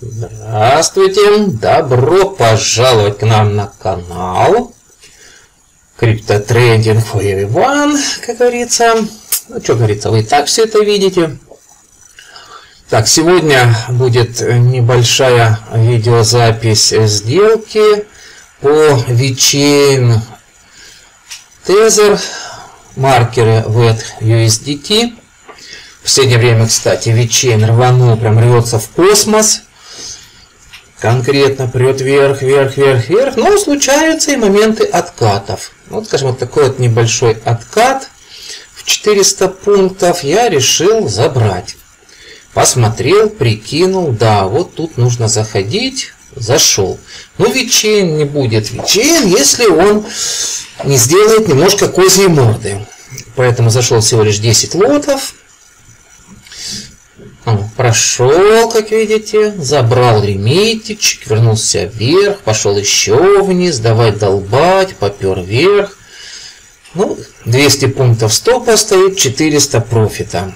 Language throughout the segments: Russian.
Здравствуйте! Добро пожаловать к нам на канал CryptoTrading for Everyone, как говорится. Ну, что говорится, вы и так все это видите. Так, сегодня будет небольшая видеозапись сделки по VeChain Tether, маркеры VET USDT. В последнее время, кстати, VeChain рванул, прям рвется в космос. Конкретно прет вверх, вверх, вверх, вверх. Но случаются и моменты откатов. Вот, скажем, вот такой вот небольшой откат в 400 пунктов я решил забрать. Посмотрел, прикинул, да, вот тут нужно заходить, зашел. Но ветчейн не будет ветчейн, если он не сделает немножко козьей морды. Поэтому зашел всего лишь 10 лотов. Прошел, как видите, забрал лимитичек, вернулся вверх, пошел еще вниз, давай долбать, попер вверх. Ну, 200 пунктов стопа стоит, 400 профита.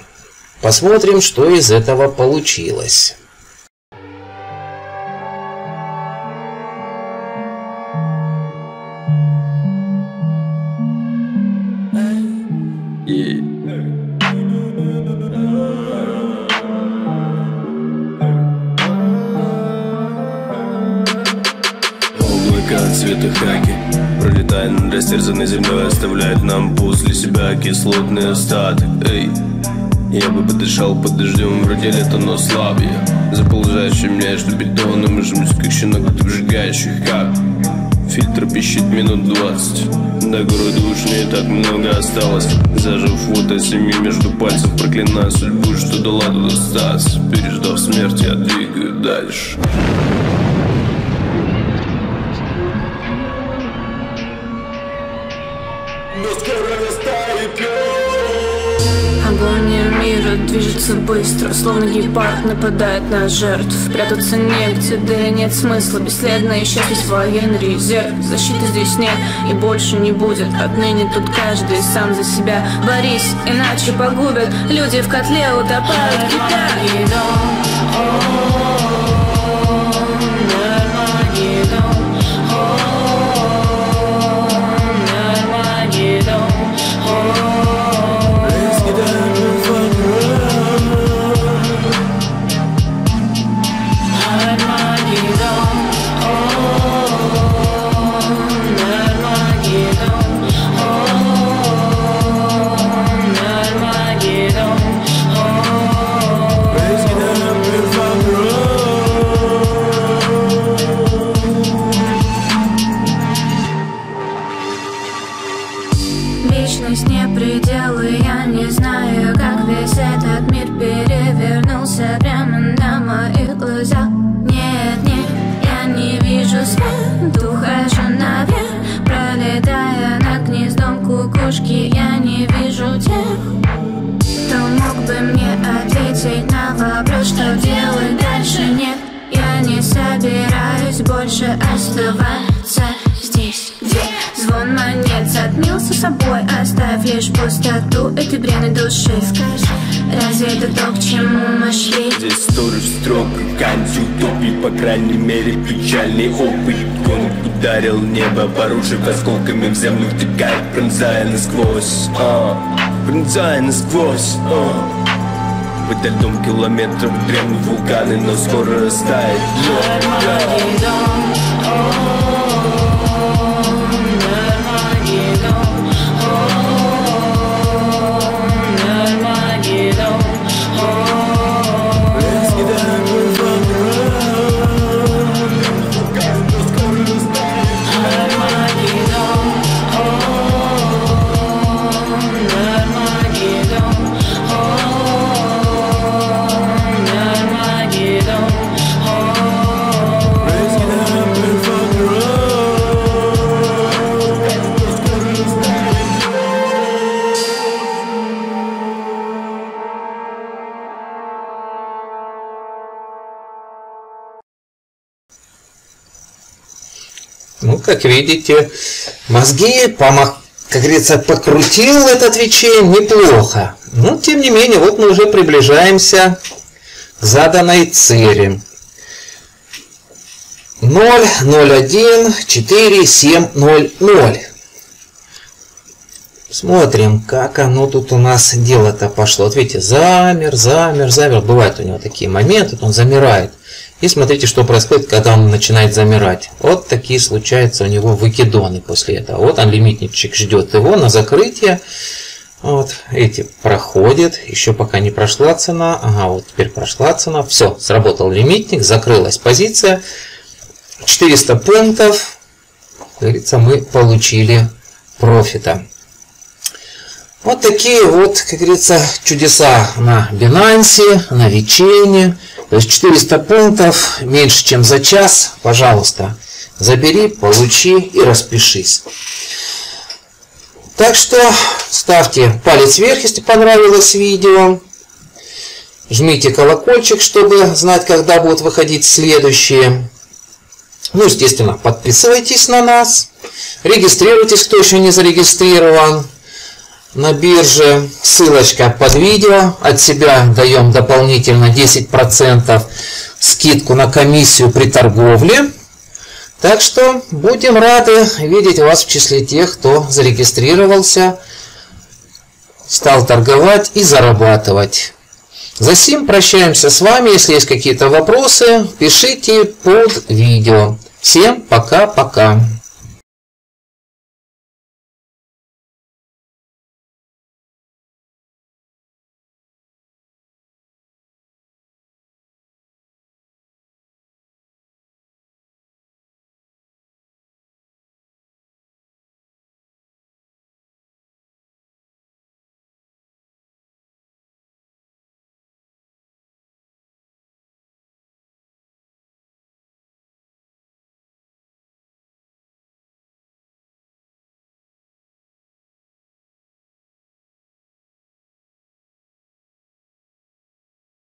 Посмотрим, что из этого получилось. Облака цвета хаки. Пролетая над растерзанной землей Оставляет нам после себя кислотный остаток. Эй, я бы подышал под дождем, вроде лета, но слаб я Заползающий между бетоном и жмусь, как щенок, ты вжигающий как Фильтр пищит минут двадцать. До горы душ не так много осталось. Зажив фото семьи между пальцев Проклиная судьбу, что дала туда остаться Переждав смерть, я двигаю дальше Мира движется быстро, словно гепард нападает на жертв. Прятаться негде, да и нет смысла, бесследно исчез весь военный резерв. Защиты здесь нет и больше не будет, отныне тут каждый сам за себя. Борись, иначе погубят, люди в котле утопают. В Вечность не пределы, я не знаю, как весь этот мир перевернулся прямо на моих глазах. Нет, нет, я не вижу свет, ухожу наверх, пролетая над гнездом кукушки, я не вижу тех, кто мог бы мне ответить на вопрос, что делать дальше нет. Я не собираюсь больше оставаться собой, оставь лишь пустоту этой бренной души. Разве это то, к чему мы шли? Здесь сторож строг, как антиутопий По крайней мере печальный опыт Он ударил небо, порушив осколками в землю Втекает, пронзая насквозь а, Пронзая насквозь а. Подо льдом километров древние вулканы Но скоро растает лед Let's Ну, как видите, мозги, пома- как говорится, покрутил этот ветчейн неплохо. Но, тем не менее, вот мы уже приближаемся к заданной цели. 0, 0, 1, 4, 7, 0, 0. Смотрим, как оно тут у нас дело-то пошло. Вот видите, замер, замер, замер. Бывают у него такие моменты, он замирает. И смотрите, что происходит, когда он начинает замирать. Вот такие случаются у него выкидоны после этого. Вот он, лимитничек, ждет его на закрытие. Вот, эти проходят, еще пока не прошла цена. Ага, вот теперь прошла цена. Все, сработал лимитник, закрылась позиция. 400 пунктов, говорится, мы получили профита. Вот такие вот, как говорится, чудеса на Binance, на Вечене. То есть 400 пунктов меньше, чем за час. Пожалуйста, забери, получи и распишись. Так что ставьте палец вверх, если понравилось видео. Жмите колокольчик, чтобы знать, когда будут выходить следующие. Ну, естественно, подписывайтесь на нас. Регистрируйтесь, кто еще не зарегистрирован на бирже. Ссылочка под видео. От себя даем дополнительно 10% скидку на комиссию при торговле. Так что будем рады видеть вас в числе тех, кто зарегистрировался, стал торговать и зарабатывать. За сим прощаемся с вами. Если есть какие-то вопросы, пишите под видео. Всем пока-пока.